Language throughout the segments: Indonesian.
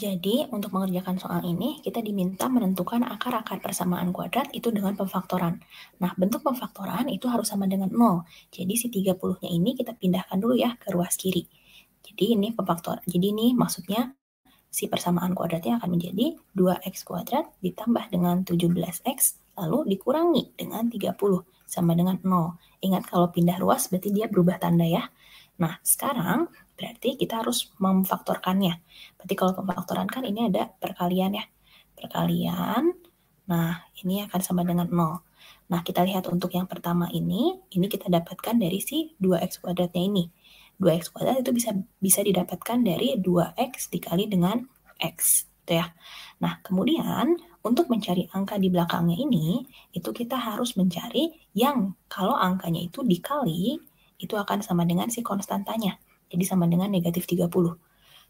Jadi, untuk mengerjakan soal ini, kita diminta menentukan akar-akar persamaan kuadrat itu dengan pemfaktoran. Nah, bentuk pemfaktoran itu harus sama dengan 0. Jadi, si 30-nya ini kita pindahkan dulu ya ke ruas kiri. Jadi, ini pemfaktor. Jadi, ini maksudnya si persamaan kuadratnya akan menjadi 2x kuadrat ditambah dengan 17x, lalu dikurangi dengan 30, sama dengan 0. Ingat, kalau pindah ruas berarti dia berubah tanda ya. Nah, sekarang berarti kita harus memfaktorkannya. Berarti kalau pemfaktoran kan ini ada perkalian ya. Perkalian, nah ini akan sama dengan 0. Nah, kita lihat untuk yang pertama ini, ini kita dapatkan dari si 2x kuadratnya ini. 2x kuadrat itu bisa bisa didapatkan dari 2x dikali dengan x. Gitu ya. Nah, kemudian untuk mencari angka di belakangnya ini, itu kita harus mencari yang kalau angkanya itu dikali itu akan sama dengan si konstantanya. Jadi sama dengan negatif 30.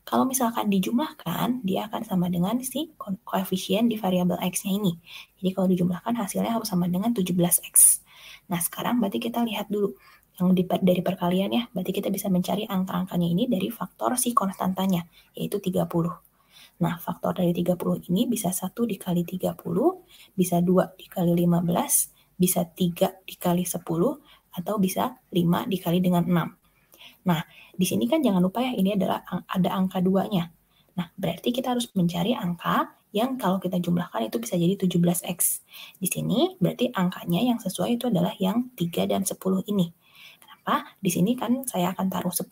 Kalau misalkan dijumlahkan, dia akan sama dengan si koefisien di variabel x-nya ini. Jadi kalau dijumlahkan hasilnya harus sama dengan 17x. Nah sekarang berarti kita lihat dulu yang dari perkalian ya. Berarti kita bisa mencari angka-angkanya ini dari faktor si konstantanya, yaitu 30. Nah, faktor dari 30 ini bisa 1 dikali 30, bisa 2 dikali 15, bisa 3 dikali 10, atau bisa 5 dikali dengan 6. Nah, di sini kan jangan lupa ya, ini adalah ada angka duanya. Nah, berarti kita harus mencari angka yang kalau kita jumlahkan itu bisa jadi 17x. Di sini berarti angkanya yang sesuai itu adalah yang 3 dan 10 ini. Kenapa? Di sini kan saya akan taruh 10,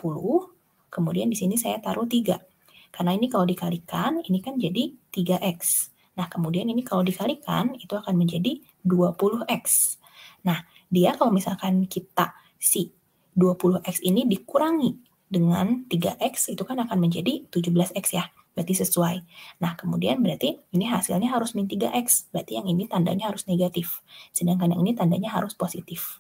kemudian di sini saya taruh 3. Karena ini kalau dikalikan, ini kan jadi 3x. Nah, kemudian ini kalau dikalikan, itu akan menjadi 20x. Nah, dia kalau misalkan kita si 20x ini dikurangi dengan 3x itu kan akan menjadi 17x ya. Berarti sesuai. Nah, kemudian berarti ini hasilnya harus min 3x. Berarti yang ini tandanya harus negatif. Sedangkan yang ini tandanya harus positif.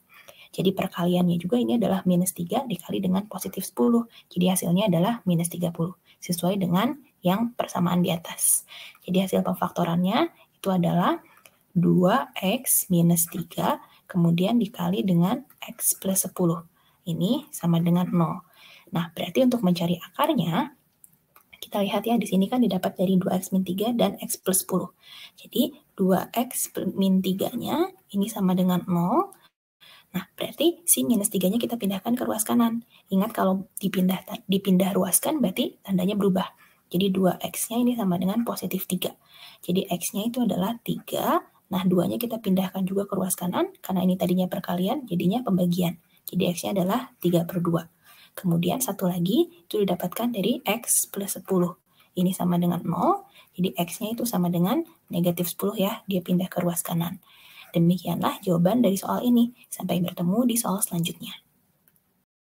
Jadi perkaliannya juga ini adalah minus 3 dikali dengan positif 10. Jadi hasilnya adalah minus 30. Sesuai dengan yang persamaan di atas. Jadi hasil pemfaktorannya itu adalah 2x minus 3 kemudian dikali dengan X plus 10. Ini sama dengan 0. Nah, berarti untuk mencari akarnya, kita lihat ya, di sini kan didapat dari 2x min 3 dan x plus 10. Jadi, 2x min 3-nya ini sama dengan 0. Nah, berarti si minus 3-nya kita pindahkan ke ruas kanan. Ingat kalau dipindah dipindah ruaskan berarti tandanya berubah. Jadi 2x-nya ini sama dengan positif 3. Jadi x-nya itu adalah 3, Nah, duanya kita pindahkan juga ke ruas kanan, karena ini tadinya perkalian, jadinya pembagian. Jadi X-nya adalah 3 per 2. Kemudian satu lagi, itu didapatkan dari X plus 10. Ini sama dengan 0, jadi X-nya itu sama dengan negatif 10 ya, dia pindah ke ruas kanan. Demikianlah jawaban dari soal ini. Sampai bertemu di soal selanjutnya.